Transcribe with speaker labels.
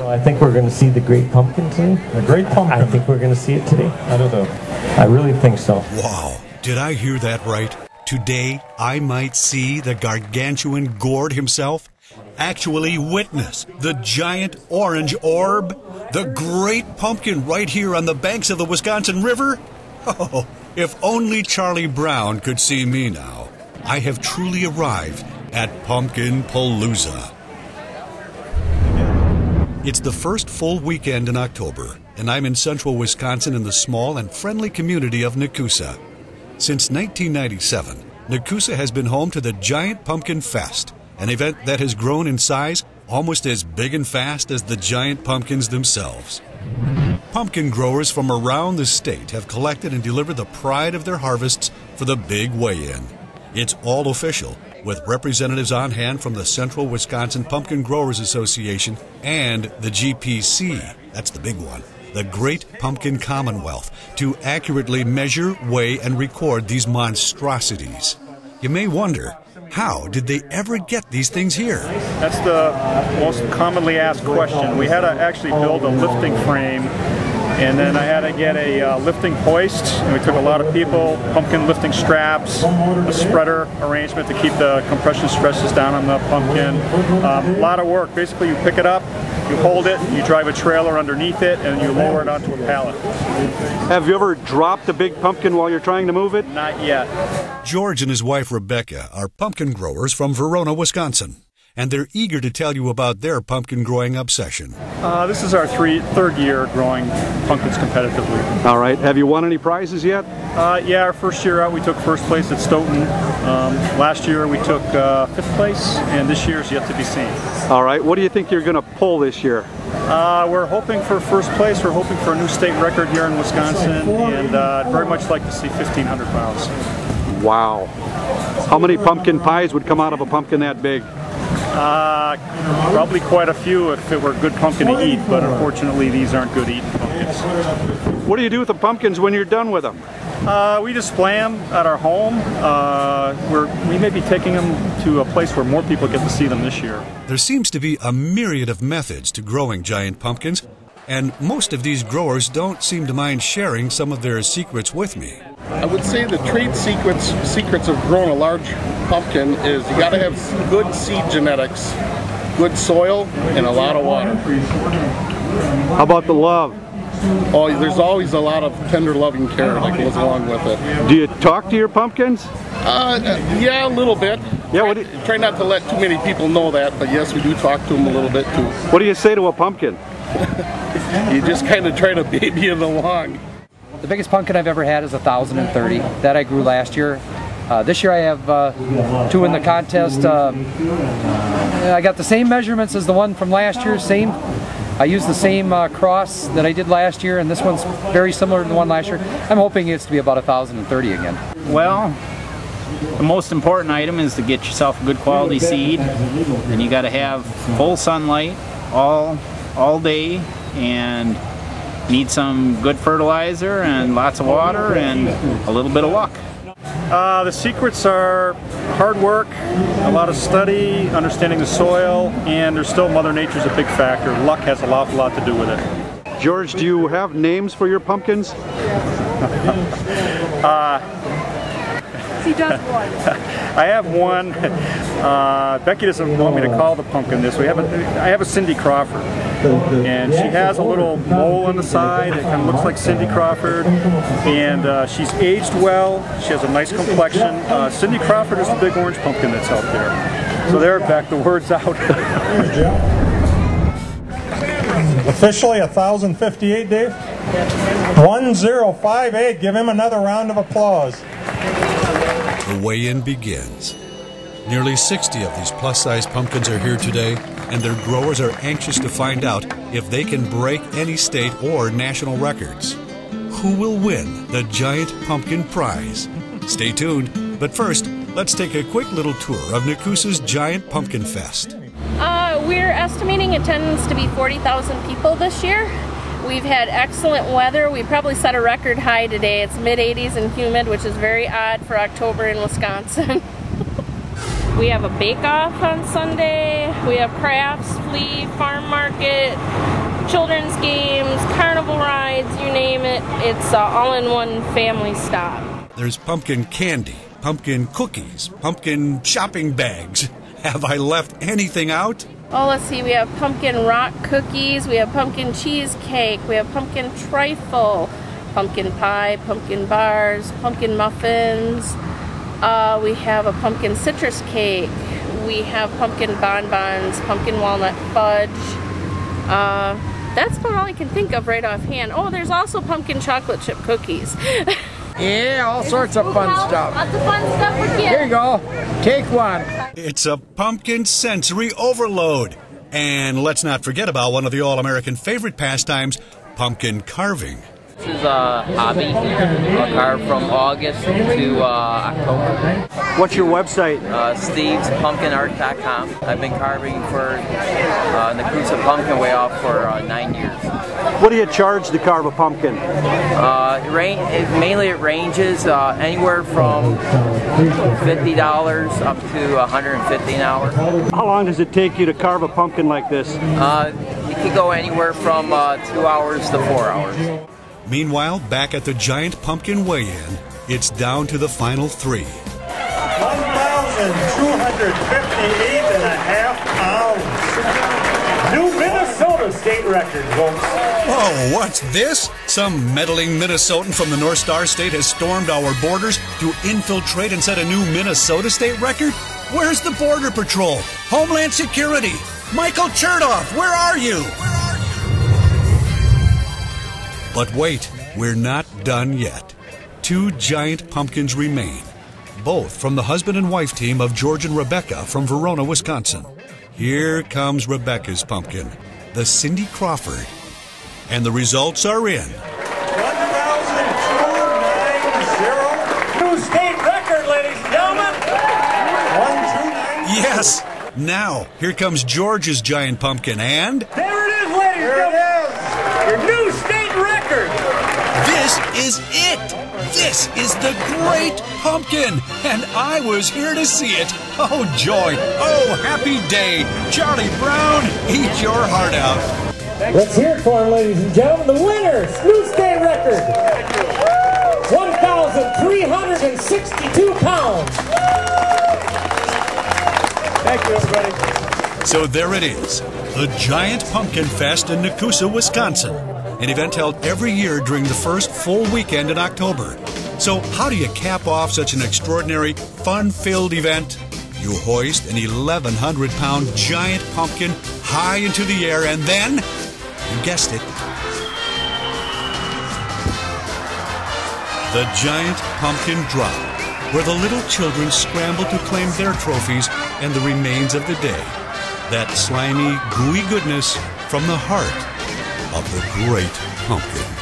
Speaker 1: No, I think we're going to see the great pumpkin today.
Speaker 2: The great pumpkin.
Speaker 1: I think we're going to see it today.
Speaker 2: I don't know.
Speaker 1: I really think so.
Speaker 3: Wow, did I hear that right? Today, I might see the gargantuan gourd himself? Actually witness the giant orange orb? The great pumpkin right here on the banks of the Wisconsin River? Oh, if only Charlie Brown could see me now. I have truly arrived at Pumpkin Palooza. It's the first full weekend in October, and I'm in central Wisconsin in the small and friendly community of Nekoosa. Since 1997, Nekoosa has been home to the Giant Pumpkin Fest, an event that has grown in size almost as big and fast as the giant pumpkins themselves. Pumpkin growers from around the state have collected and delivered the pride of their harvests for the big weigh in. It's all official, with representatives on hand from the Central Wisconsin Pumpkin Growers Association and the GPC, that's the big one, the Great Pumpkin Commonwealth, to accurately measure, weigh, and record these monstrosities. You may wonder, how did they ever get these things here?
Speaker 4: That's the most commonly asked question. We had to actually build a lifting frame and then I had to get a uh, lifting hoist, and we took a lot of people, pumpkin lifting straps, a spreader arrangement to keep the compression stresses down on the pumpkin. Um, a lot of work. Basically, you pick it up, you hold it, you drive a trailer underneath it, and you lower it onto a pallet.
Speaker 5: Have you ever dropped a big pumpkin while you're trying to move it?
Speaker 4: Not yet.
Speaker 3: George and his wife Rebecca are pumpkin growers from Verona, Wisconsin and they're eager to tell you about their pumpkin growing obsession.
Speaker 4: Uh, this is our three, third year growing pumpkins competitively.
Speaker 5: All right. Have you won any prizes yet?
Speaker 4: Uh, yeah, our first year out we took first place at Stoughton. Um, last year we took uh, fifth place, and this year is yet to be seen.
Speaker 5: All right. What do you think you're going to pull this year?
Speaker 4: Uh, we're hoping for first place. We're hoping for a new state record here in Wisconsin, and uh, I'd very much like to see 1,500 pounds.
Speaker 5: Wow. How many pumpkin pies would come out of a pumpkin that big?
Speaker 4: Uh, probably quite a few if it were good pumpkin to eat, but unfortunately these aren't good eating pumpkins.
Speaker 5: What do you do with the pumpkins when you're done with them?
Speaker 4: Uh, we display them at our home. Uh, we may be taking them to a place where more people get to see them this year.
Speaker 3: There seems to be a myriad of methods to growing giant pumpkins, and most of these growers don't seem to mind sharing some of their secrets with me.
Speaker 6: I would say the trade secrets secrets of growing a large pumpkin is you got to have good seed genetics, good soil, and a lot of water.
Speaker 5: How about the love?
Speaker 6: Oh, there's always a lot of tender loving care that goes along with it.
Speaker 5: Do you talk to your pumpkins?
Speaker 6: Uh, yeah, a little bit.
Speaker 5: Yeah,
Speaker 6: what you... try not to let too many people know that, but yes, we do talk to them a little bit too.
Speaker 5: What do you say to a pumpkin?
Speaker 6: you just kind of try to baby it along.
Speaker 7: The biggest pumpkin I've ever had is 1,030. That I grew last year. Uh, this year I have uh, two in the contest. Uh, I got the same measurements as the one from last year, same. I used the same uh, cross that I did last year, and this one's very similar to the one last year. I'm hoping it's to be about 1,030 again.
Speaker 8: Well, the most important item is to get yourself a good quality seed. And you got to have full sunlight all all day and need some good fertilizer and lots of water and a little bit of luck.
Speaker 4: Uh, the secrets are hard work, a lot of study, understanding the soil, and there's still Mother Nature's a big factor. Luck has a lot, lot to do with it.
Speaker 5: George, do you have names for your pumpkins?
Speaker 4: uh,
Speaker 9: he does one.
Speaker 4: I have one. Uh, Becky doesn't want me to call the pumpkin this. We have a, I have a Cindy Crawford, and she has a little mole on the side. It kind of looks like Cindy Crawford, and uh, she's aged well. She has a nice complexion. Uh, Cindy Crawford is the big orange pumpkin that's out there. So there, Beck, the word's out.
Speaker 2: Officially 1,058, Dave? 1058. Give him another round of applause
Speaker 3: the weigh-in begins. Nearly 60 of these plus-size pumpkins are here today, and their growers are anxious to find out if they can break any state or national records. Who will win the Giant Pumpkin Prize? Stay tuned, but first, let's take a quick little tour of Nekoosa's Giant Pumpkin Fest.
Speaker 9: Uh, we're estimating attendance to be 40,000 people this year. We've had excellent weather. We probably set a record high today. It's mid 80s and humid, which is very odd for October in Wisconsin. We have a bake off on Sunday. We have crafts, flea, farm market, children's games, carnival rides, you name it. It's uh, all in one family stop.
Speaker 3: There's pumpkin candy, pumpkin cookies, pumpkin shopping bags. Have I left anything out?
Speaker 9: Oh, let's see. We have pumpkin rock cookies. We have pumpkin cheesecake. We have pumpkin trifle, pumpkin pie, pumpkin bars, pumpkin muffins. Uh, we have a pumpkin citrus cake. We have pumpkin bonbons, pumpkin walnut fudge. Uh, that's about all I can think of right offhand. Oh, there's also pumpkin chocolate chip cookies.
Speaker 10: Yeah, all sorts of fun stuff.
Speaker 9: Lots of fun stuff for kids.
Speaker 10: Here you go. Take one.
Speaker 3: It's a pumpkin sensory overload. And let's not forget about one of the All American favorite pastimes, pumpkin carving.
Speaker 11: This is a hobby. I'll carve from August to uh, October.
Speaker 5: What's your website?
Speaker 11: Uh, Steve'sPumpkinArt.com. I've been carving for uh, Nekoosa Pumpkin Weigh Off for uh, nine years.
Speaker 5: What do you charge to carve a pumpkin?
Speaker 11: Uh, it, ra- it mainly it ranges uh, anywhere from fifty dollars up to one hundred and fifty an hour.
Speaker 5: How long does it take you to carve a pumpkin like this?
Speaker 11: Uh, it could go anywhere from uh, two hours to four hours.
Speaker 3: Meanwhile, back at the giant pumpkin weigh in, it's down to the final three.
Speaker 2: 1,258 and a half pounds. New Minnesota state record, folks.
Speaker 3: Whoa, what's this? Some meddling Minnesotan from the North Star State has stormed our borders to infiltrate and set a new Minnesota state record? Where's the Border Patrol? Homeland Security? Michael Chertoff, where are you? But wait, we're not done yet. Two giant pumpkins remain, both from the husband and wife team of George and Rebecca from Verona, Wisconsin. Here comes Rebecca's pumpkin, the Cindy Crawford. And the results are in.
Speaker 2: 1,290. New state record, ladies and gentlemen. 1,290.
Speaker 3: Yes! Now, here comes George's giant pumpkin, and
Speaker 2: There it is, ladies and gentlemen. Your new state record.
Speaker 3: This is it! This is the great pumpkin! And I was here to see it! Oh, joy! Oh, happy day! Charlie Brown, eat your heart out!
Speaker 1: Let's hear it for him, ladies and gentlemen. The winner, new state record. 1,362 pounds.
Speaker 2: Thank you, everybody.
Speaker 3: So there it is, the Giant Pumpkin Fest in Nekoosa, Wisconsin, an event held every year during the first full weekend in October. So, how do you cap off such an extraordinary, fun filled event? You hoist an 1,100 pound giant pumpkin high into the air, and then, you guessed it, the Giant Pumpkin Drop, where the little children scramble to claim their trophies and the remains of the day. That slimy, gooey goodness from the heart of the great pumpkin.